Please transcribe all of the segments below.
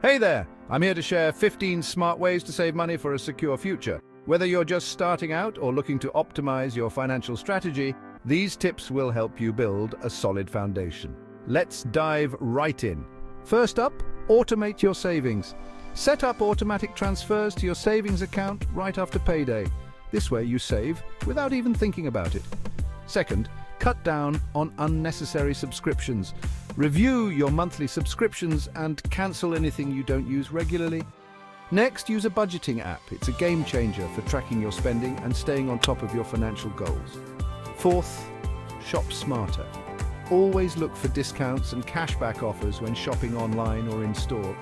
Hey there! I'm here to share 15 smart ways to save money for a secure future. Whether you're just starting out or looking to optimize your financial strategy, these tips will help you build a solid foundation. Let's dive right in. First up, automate your savings. Set up automatic transfers to your savings account right after payday. This way you save without even thinking about it. Second, cut down on unnecessary subscriptions. Review your monthly subscriptions and cancel anything you don't use regularly. Next, use a budgeting app. It's a game changer for tracking your spending and staying on top of your financial goals. Fourth, shop smarter. Always look for discounts and cashback offers when shopping online or in store.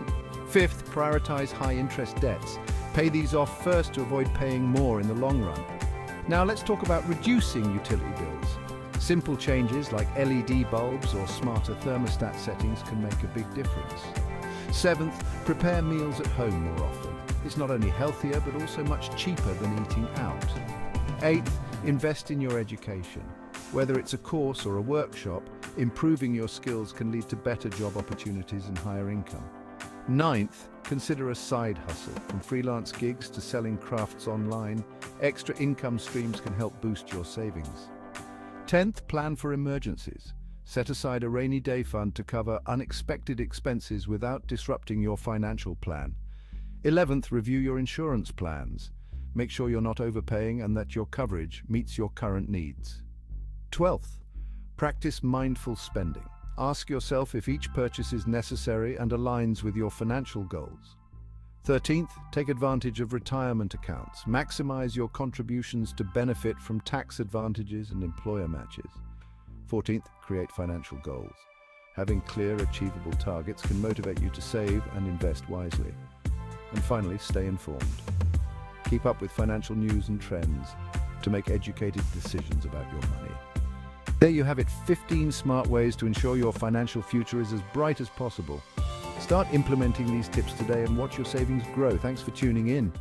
Fifth, prioritize high-interest debts. Pay these off first to avoid paying more in the long run. Now let's talk about reducing utility bills. Simple changes like LED bulbs or smarter thermostat settings can make a big difference. Seventh, prepare meals at home more often. It's not only healthier but also much cheaper than eating out. Eighth, invest in your education. Whether it's a course or a workshop, improving your skills can lead to better job opportunities and higher income. Ninth, consider a side hustle. From freelance gigs to selling crafts online, extra income streams can help boost your savings. Tenth, plan for emergencies. Set aside a rainy day fund to cover unexpected expenses without disrupting your financial plan. Eleventh, review your insurance plans. Make sure you're not overpaying and that your coverage meets your current needs. Twelfth, practice mindful spending. Ask yourself if each purchase is necessary and aligns with your financial goals. 13th, take advantage of retirement accounts. Maximize your contributions to benefit from tax advantages and employer matches. 14th, create financial goals. Having clear, achievable targets can motivate you to save and invest wisely. And finally, stay informed. Keep up with financial news and trends to make educated decisions about your money. There you have it, 15 smart ways to ensure your financial future is as bright as possible. Start implementing these tips today and watch your savings grow. Thanks for tuning in.